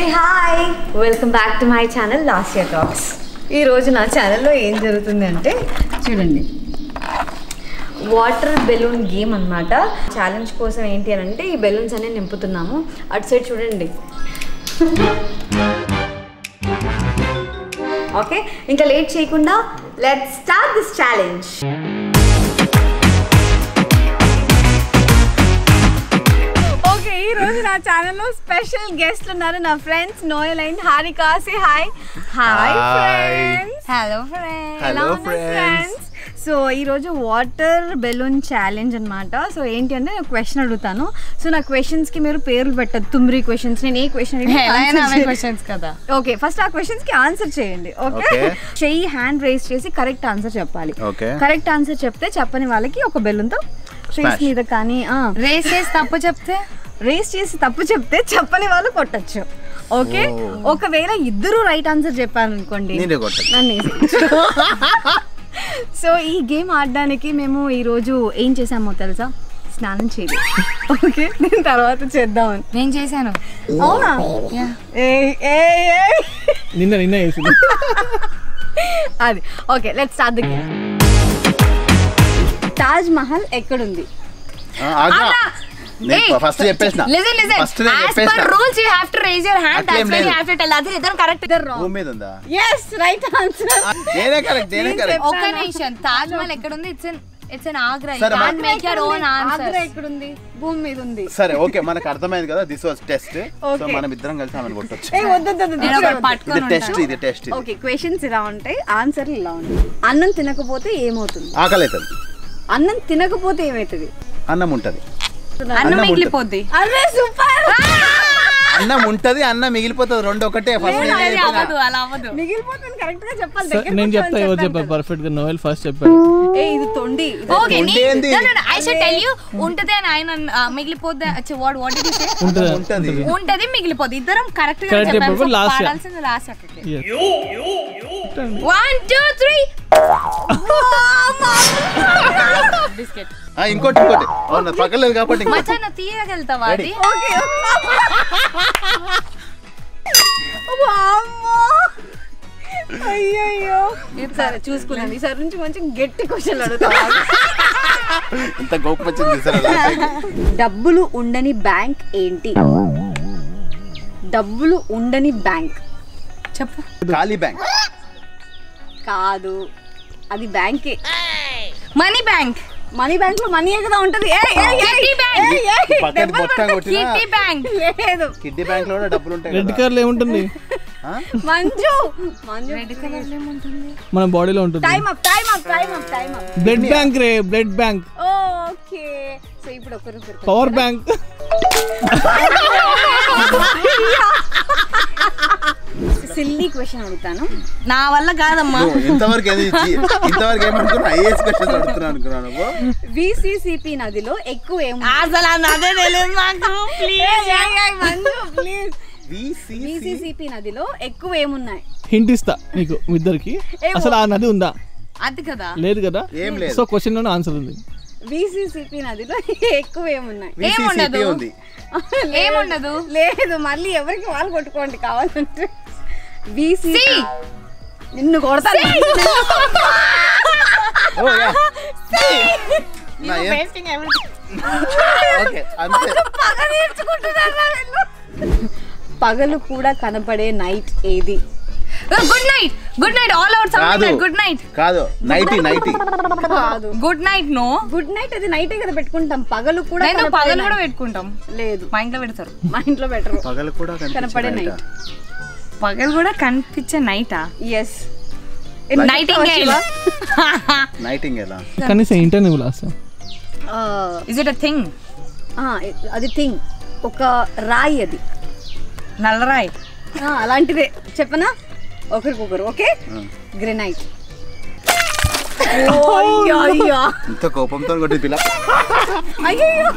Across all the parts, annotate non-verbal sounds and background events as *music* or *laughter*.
A hi welcome back to my channel last year talks ఈరోజు నా ఛానల్లో ఏం జరుగుతుంది అంటే చూడండి. వాటర్ బెలూన్ గేమ్ అన్నమాట. ఛాలెంజ్ కోసం ఏంటి అని అంటే ఈ బెలూన్స్ అన్ని నింపుతున్నాము. అటు సైడ్ చూడండి. ఓకే ఇంకా లేట్ చేయకుండా లెట్ స్టార్ట్ దిస్ ఛాలెంజ్ రోజు నా ఛానల్లో స్పెషల్ గెస్ట్ ఉన్నారు నా friends Noel and Harika. Say hi hi. Friends hello friends Hello, friends. So ఈరోజు వాటర్ బెలూన్ ఛాలెంజ్ అనమాట సో ఏంటి అంటే నేను క్వశ్చన్ అడుగుతాను. సో నా క్వశ్చన్స్కి మీరు పేర్లు పెట్టదు. తుమ్రి క్వశ్చన్స్ నేను ఏ క్వశ్చన్ క్వశ్చన్స్ కదా. ఓకే ఫస్ట్ ఆ క్వశ్చన్స్కి ఆన్సర్ చేయండి ఓకే. చెయ్యి హ్యాండ్ రేస్ చేసి కరెక్ట్ ఆన్సర్ చెప్పాలి. కరెక్ట్ ఆన్సర్ చెప్తే చెప్పని వాళ్ళకి ఒక బెలూన్తో Smash. మీద కానీ రేస్ చేసి తప్పు చెప్తే? రేస్ చేసి తప్పు చెప్తే చెప్పని వాళ్ళు కొట్టచ్చు. ఓకే. ఒకవేళ ఇద్దరు రైట్ ఆన్సర్ చెప్పారు అనుకోండి సో ఈ గేమ్ ఆడడానికి మేము ఈరోజు ఏం చేసామో తెలుసా? స్నానం చేయలేదు ఓకే? నేను తర్వాత చేద్దామని. నేను చేశాను. అవునా. నిన్న నిన్న అది. Okay let start the game Taj Mahal ఎక్కడుంది? ఫస్ట్ చెప్పేసిన. లిసన్ లిసన్ ఫస్ట్ నేను యాస్ చెప్పేసిన. Per rules you have to raise your hand అట్లేం దట్స్ వెన్ యు లేదు. హావ్ టు టెల్ అదర్ ఇద్దరు కరెక్ట్ ఇద్దరు రాంగ్ భూమి మీద ఉందా? ఎస్ రైట్ ఆన్సర్ నేనే కరెక్ట్ నేనే నేను కరెక్ట్ ఒక నిమిషం తాజ్ మహల్ ఎక్కడ ఉంది it's in it's in Agra you సరే, can't make your own Agra answer ఎక్కడుంది? భూమి మీద ఉంది. సరే ఓకే మనకు అర్థమైంది కదా దిస్ వాజ్ టెస్ట్ సో. మనం ఇద్దరం కలిసి ఆమెను కొట్టొచ్చు. ఏ వద్దు ఇది పట్టుకొని టెస్ట్ ఉంటాను. ఇది టెస్ట్ ఇది. ఓకే క్వశ్చన్స్ ఇలా ఉంటాయి ఆన్సర్లు ఇలా ఉంటాయి. అన్నం తినకపోతే ఏమవుతుంది? ఆకలి అవుతుంది అన్నం తినకపోతే ఏమవుతుంది? అన్నం ఉంటది. అన్నం మిగిలిపోద్ది. సూపర్. అన్నం ఉంటది అన్నం మిగిలిపోతుంది రెండు ఒకటే ఫస్ట్ మిగిలిపోతుంది కరెక్ట్గా చెప్పాలి నేను చెప్తా పర్ఫెక్ట్గా ఫస్ట్ చెప్పాడు. ఏ ఇది తొండి okay I should tell you ఉంటది అని ఆయన మిగిలిపోద్ది వాట్ వాట్ ఇట్ సే ఉంటది. ఉంటది. మిగిలిపోద్ది. ఇద్దరం కరెక్ట్గా చెప్పాము లాస్ట్ లాస్ట్ 1 2 3 బిస్కెట్. ఆ, ఇంకోటి ఇంకోటి. అవును పక్కలేదు కాబట్టి. మచాన తీయగలుగుతావా అది? సరే చూసుకున్నాను. ఈసారి నుంచి కొంచెం గట్టి క్వశ్చన్ అడుగుతా ఇంత గొప్ప డబ్బులు ఉండని బ్యాంక్ ఏంటి? డబ్బులు ఉండని బ్యాంక్. చెప్పు. ఖాళీ బ్యాంక్. కాదు. అది బ్యాంకే. Money bank. మనీ బ్యాంక్లో మనీ కదా ఉంటది? బ్యాంక్ లేదు. కిడ్నీ బ్యాంక్లో డబ్బులు ఉంటాయి రెడ్. కలర్ ఏముంటుంది? ఆ? మంజు. మంజు. రెడ్ కలర్ ఏముంటుంది? మన బాడీలో ఉంటుంది. Time up time up time up time up blood bank రే బ్లడ్ బ్యాంక్ ఓకే సో ఇప్పుడు ఒకరు పవర్ బ్యాంక్ సిల్లీ క్వశ్చన్ అడుగుతాను. నా వల్ల కాదమ్మా. ఇంతవరకు ఇంతవరకు ఏమనుకున్నా ఐఏఎస్ క్వశ్చన్స్ అడుగుతున్నా అనుకున్నాను విసిసిపి నదిలో ఎక్కువ ఏముంది అసలు అదే తెలియదు నాకు ప్లీజ్ మంజు ప్లీజ్ విసిసిపి నదిలో ఎక్కువ ఏమున్నాయి? హింట్ ఇస్తా నీకు మీ ఇద్దరికి. అసలు ఆ నది ఉందా? అది కదా. లేదు కదా? ఏం లేదు. సో క్వశ్చన్లోనే ఆన్సర్ ఉంది. విసిసిపి నదిలో ఎక్కువ ఏమున్నాయి? ఏముండదు? ఉంది. *laughs* ఏముండదు? లేదు మళ్ళీ ఎవరికి వాళ్ళు కొట్టుకోండి కావాలంటే. విసి సి! నిన్ను కొడతాను. Oh yeah. నా ఏం- ఓకే అంతే. పగ నేర్చుకుంటున్నారా వీళ్ళు? పగలు కూడా కనపడే నైట్ ఏది? Good night good night all out something good night కాదు నైటీ నైటీ కాదు. Good night no good night అది నైటే కదా పెట్టుకుంటాం. పగలు కూడా నేను పగలు కూడా. పెట్టుకుంటాం. లేదు. మా ఇంట్లో పెడతారు. మా ఇంట్లో బెటర్ పగలు కూడా కనపడే night. పగలు కూడా కనిపించే నైటా ఎస్ నైటింగేల్ నైటింగ్ ఎలా కనీసం interview last is it a thing అది థింగ్ ఒక రాయి అది. నల్లరాయ్ ఆ, అలాంటిదే. చెప్పనా? ఒకరికొకరు ఓకే? గ్రెనైట్ అయ్యో ఇంత కోపంతో కొట్టి పిల్ల. అయ్యో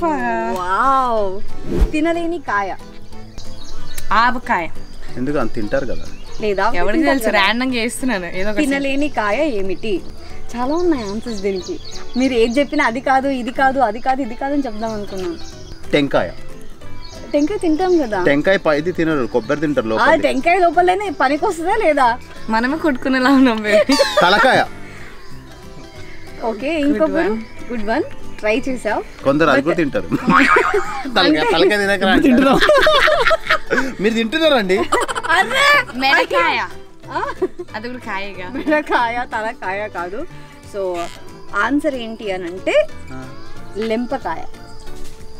వావ్. తినలేని కాయ. ఆవకాయ. ఎందుకు అంత తింటారు కదా? లేదా? ఎవరికి తెలుసు. ర్యాండమ్ ఏదో ఒకటి తినలేని కాయ ఏమిటి? చాలా ఉన్నాయి ఆన్సర్స్ దీనికి. మీరు ఏది చెప్పినా అది కాదు ఇది కాదు అది కాదు ఇది కాదు అని చెప్దాం అనుకున్నాను. టెంకాయ. టెంకాయ తింటాం కదా. టెంకాయ పైది తినరు కొబ్బరి తింటారు ఆ లోపల టెంకాయ లోపలనే పనికి వస్తుందా లేదా? మనమే కొట్టుకునేలా ఉన్నాం. తలకాయ. *laughs* ఓకే ఇంకొకరు? గుడ్ వన్ ట్రై చేసావు? కొందరు అది కూడా తింటారు. *laughs* *laughs* మీరు తింటున్నారండి? మెడకాయ అది కూడా కాయగా. కాయ తలకాయ కాదు. సో ఆన్సర్ ఏంటి అని అంటే లెంపకాయ.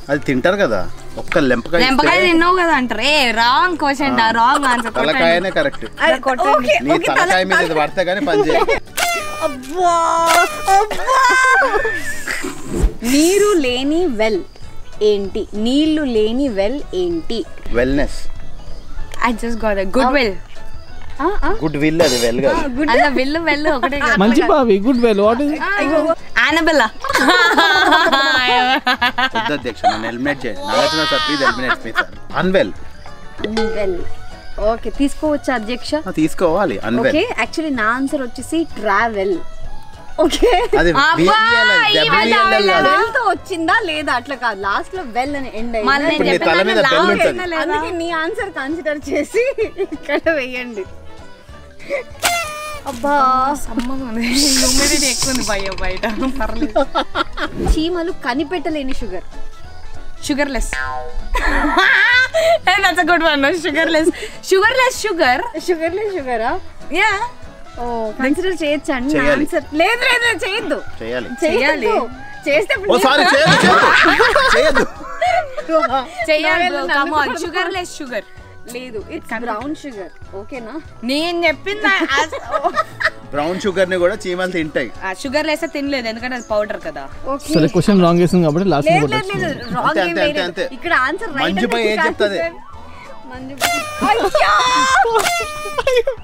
అది తింటారు కదా. ఒక్క లెంపకాయ లెంపకాయ తిన్నావు కదా అంటారు. ఏ రాంగ్ క్వశ్చన్ రాంగ్ ఆన్సర్ తలకాయనే కరెక్ట్ అది కొట్టండి. ఓకే, నీ తలకాయ మీద పడితే కానీ పని చేయదు. అబ్బా అబ్బా. నీరు లేని వెల్ ఏంటి? నీళ్ళు లేని వెల్ ఏంటి? Wellness. I just got good will ఆ, ఆ, గుడ్ విల్ అది వెల్ good. అలా వెళ్ళు వెళ్ళు ఒకటే మంచి బావి good well what is Annabella అధ్యక్ష నన్ను ఎలిమినేట్ చేయండి Nagarjuna sir please eliminate me sir unwell well okay తీసుకోవచ్చా అధ్యక్ష? తీసుకోవాలి. అన్వెల్ ఓకే యాక్చువల్లీ నా ఆన్సర్ వచ్చేసి ట్రావెల్ వచ్చిందా లేదా? అట్లా కాదు. లాస్ట్లో వెల్ అని ఎండ్? అందుకే నీ ఆన్సర్ కన్సిడర్ చేసి ఇక్కడ వేయండి. అబ్బా. హ్యూమిడిటీ ఎక్కువ ఉంది భయ బయట. పర్లేదు. చీమలు కనిపెట్టలేని sugar. *laughs* Sugarless that's a good one sugarless sugarless sugar. Sugar లే షుగరా? యా కన్సిడర్ చేయొచ్చా? అండి చేయాలి. ఆన్సర్ లేదు లేదు చేయొద్దు. చేయాలి. చేయాలి. చేస్తే కమ్ ఆన్ పట్టుకో. షుగర్ లెస్ షుగర్ లేదు ఇట్స్ బ్రౌన్ షుగర్ ఓకేనా? నేను చెప్పింది బ్రౌన్ షుగర్ని కూడా చీమలు తింటాయి. షుగర్ లెస్ తినలేదు ఎందుకంటే అది పౌడర్ కదా. సరే క్వశ్చన్ రాంగ్ వేసింది కాబట్టి లాస్ట్ లేదు లేదు రాంగ్ ఏం లేదు. ఇక్కడ ఆన్సర్ రైట్ మంజుపై ఏం చెప్తది? మంజుపై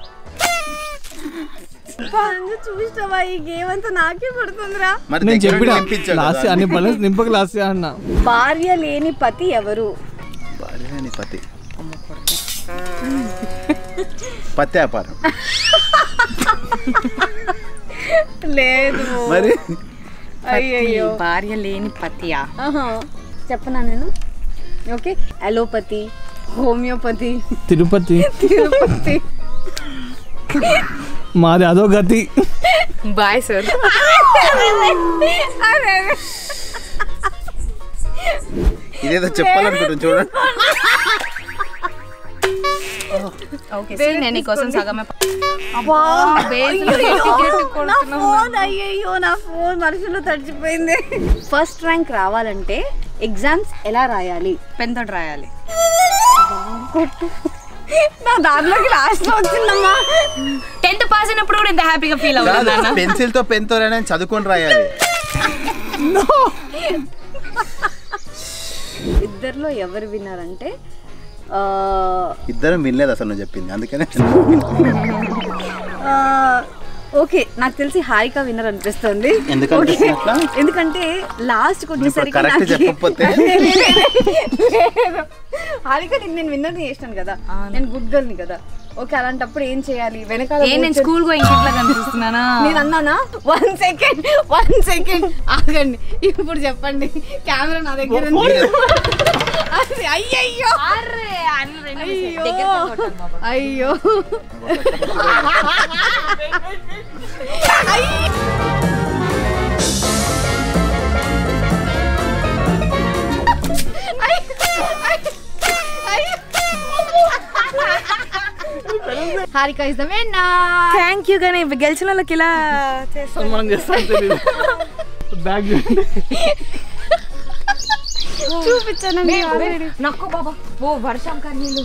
*laughs* అయ్యా మంజు చూసావా ఈ గేమ్ అంతా నాకే పడుతుందిరా. మరి నేను దగ్గర చెప్పిన లాస్ట్. అన్ని. బలన్స్ నింపక లాస్ట్ అన్న. భార్య లేని పతి ఎవరు? భార్య నీ పతి. *laughs* పత్తి వ్యాపారం. లేదు. మరి? అయ్యయ్యో. భార్య లేని పతియా? ఆహా. చెప్పనా నేను? Okay. Allopathy homeopathy. Tirupati. Tirupati. *laughs* మాది అదో గతి. Bye sir. ఇదేదో చెప్పాలనుకుంటున్నాను చూడండి. ఓకే నేను నీకోసం సగమే అబ్బా, ఫోన్ అయ్యయ్యో నా ఫోన్ మనుషులు తడిచిపోయింది. ఫస్ట్ ర్యాంక్ రావాలంటే ఎగ్జామ్స్ ఎలా రాయాలి? పెన్ తోటి రాయాలి నా దాంట్లోకి లాస్ట్లో వచ్చిందమ్మా. టెన్త్ పాస్ అయినప్పుడు కూడా ఇంత హ్యాపీగా ఫీల్ అవుతుంది నాన్న పెన్సిల్తో పెన్తో చదువుకొని రాయాలి. ఇద్దరిలో ఎవరు విన్నారంటే ఆ, ఇద్దరం వినలేదు అసలు నువ్వు చెప్పింది అందుకనే. ఆ, ఓకే నాకు తెలిసి హారిక విన్నర్ అనిపిస్తుంది? ఎందుకంటే లాస్ట్ వచ్చేసరికి. *laughs* హారిక నేను- నేను విన్నర్ చేసినాను కదా. నేను గుడ్ గర్ల్ని కదా. ఓకే అలాంటప్పుడు ఏం చేయాలి? వెనకాల ఏ నేను స్కూల్ ఇంట్లో కనిపిస్తున్నానా నేను అన్నానా? One second one second. ఆగండి. ఇప్పుడు చెప్పండి. కెమెరా నా దగ్గర అయ్యయ్యో. అయ్యో దగ్గరికి కొట్టాను బాబా. అయ్యో Harika is the winner thank you కానీ గెలిచిన వాళ్ళకి ఇలా చేస్తాం మనం చేస్తాం తెలియదు బ్యాగ్ చూపించానండి నక్కో బాబా ఓ వర్షం కన్నీళ్ళు